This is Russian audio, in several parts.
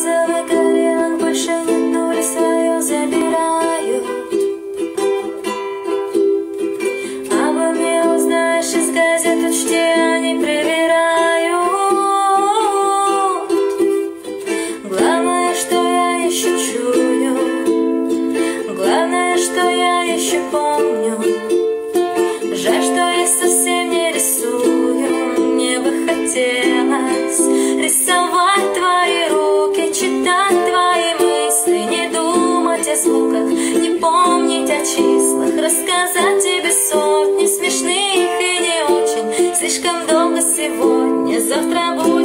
замыкаем, больше нет доли свое забирают. Обо мне узнаешь из газет, учти, они проверяют. Звуках, не помнить о числах, рассказать тебе сотни смешных и не очень. Слишком долго сегодня, завтра будет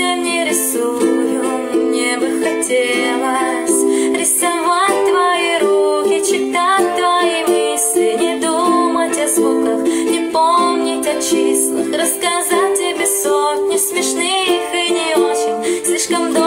я не рисую, мне бы хотелось рисовать твои руки, читать твои мысли, не думать о звуках, не помнить о числах, рассказать тебе сотни смешных и не очень, слишком долго.